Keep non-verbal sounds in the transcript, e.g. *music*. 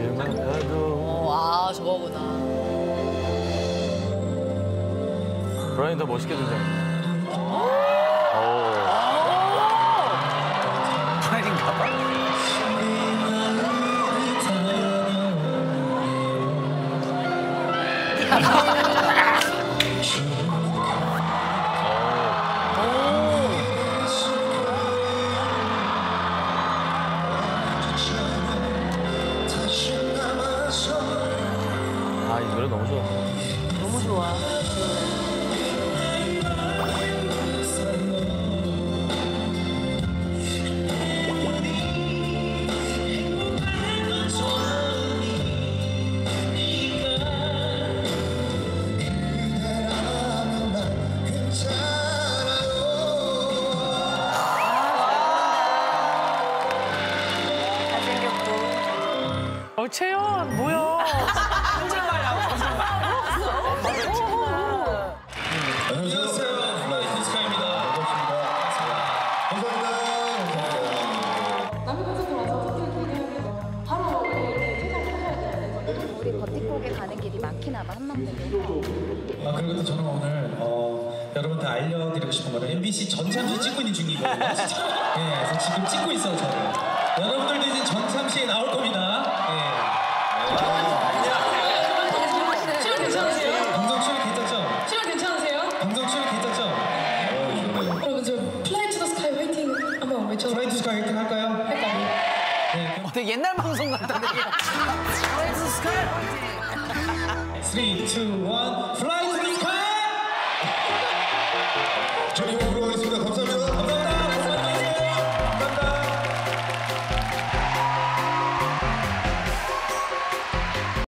지나가도 어, 아 저거구나. 브라이언 더 멋있게 등장해. 브라이언인가 봐. *laughs* 이 노래 너무 좋아. 너무 좋아. 어, 채연, 뭐야. 안녕하세요. 플라이 디스카입니다. 반갑습니다. 남의 콘서트 와서 특히 기대하면 바로 이렇게 최선을 다해야 돼요. 우리 버티곡에 가는 길이 많긴 하다 한남대교 아 그리고 또 저는 오늘 어, 여러분한테 알려드리고 싶은 거는 MBC 전참시 찍고 있는 중이거든요. *laughs* 네, 그래서 지금 찍고 있어요 저는. 여러분들도 이제 전참시에 나올 겁니다. 네. 출연 괜찮으세요? 방송 출연 괜찮죠? 출연 방송 출연 괜찮죠? 여러분 저 플라이 투 더 스카이 화이팅 한번 외쳐 프라이트 스카 1등 할까요? 할까요? 네. 그럼 어, 되게 옛날 방송 같다, 되게. 브라이언 스카이. 3, 2, 1, 플라이 투 스카이! 불어